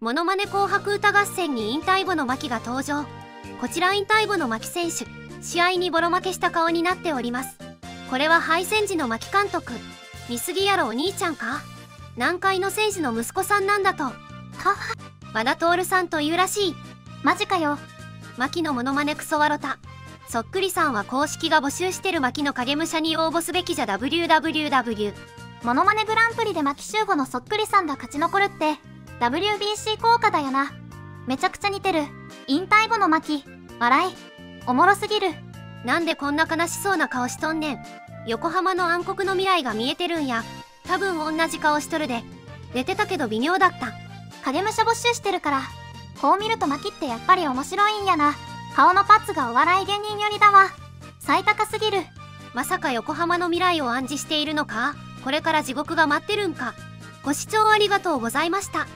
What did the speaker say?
モノマネ紅白歌合戦に引退後の牧が登場。こちら引退後の牧選手試合にボロ負けした顔になっております。これは敗戦時の牧監督見過ぎやろお兄ちゃんか？南海の選手の息子さんなんだと。はは和田徹さんというらしい。マジかよ。牧のモノマネクソワロタ。そっくりさんは公式が募集してる牧の影武者に応募すべきじゃ WWW モノマネグランプリで牧秀吾のそっくりさんが勝ち残るって。WBC 効果だよな。めちゃくちゃ似てる。引退後の牧笑い。おもろすぎる。なんでこんな悲しそうな顔しとんねん。横浜の暗黒の未来が見えてるんや。多分同じ顔しとるで。寝てたけど微妙だった。影武者募集してるから。こう見ると牧ってやっぱり面白いんやな。顔のパッツがお笑い芸人寄りだわ。最高すぎる。まさか横浜の未来を暗示しているのか？これから地獄が待ってるんか？ご視聴ありがとうございました